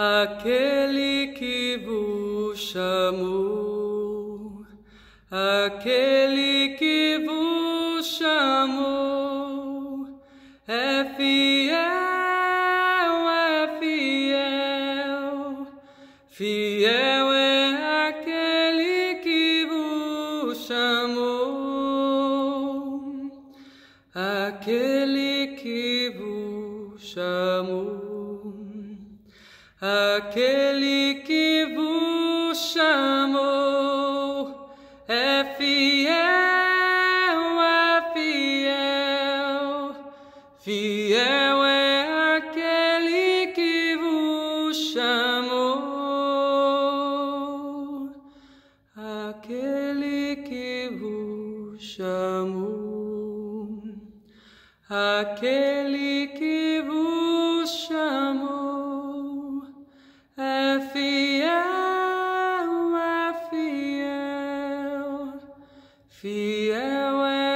aquele que vos chamou, aquele que vos chamou, é fiel, é fiel, fiel é aquele que vos chamou, aquele que vos chamou aquele que vos chamou é fiel, é fiel, fiel é aquele que vos chamou, aquele que vos chamou, aquele que Farewell.